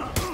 Incredibili!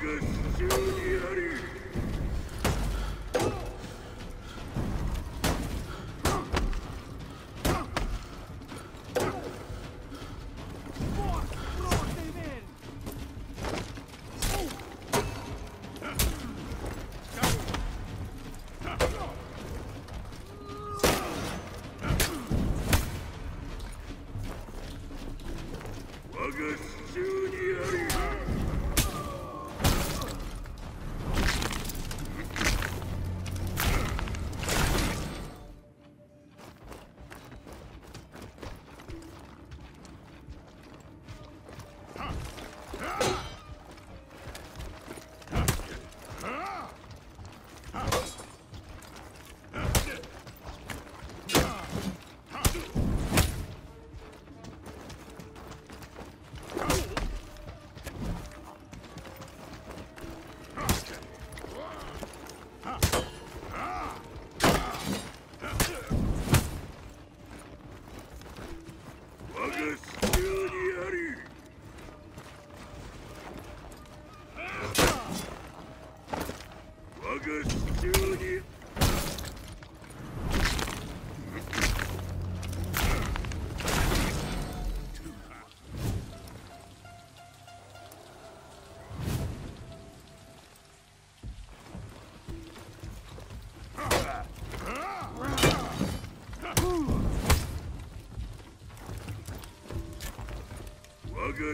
が主張にあり。August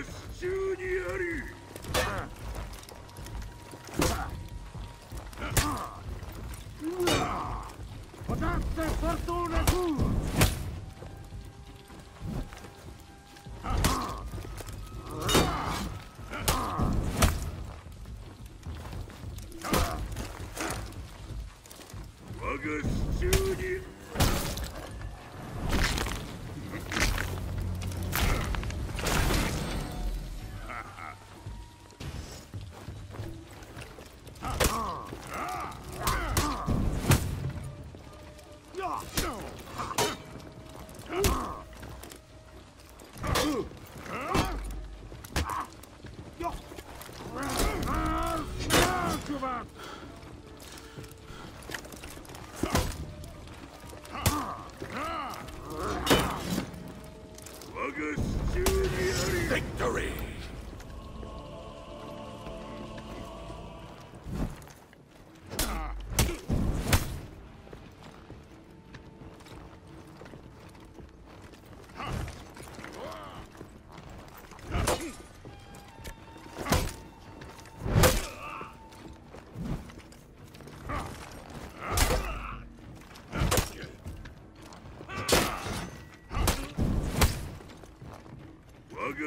死中にあり。私フー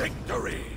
Victory!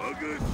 August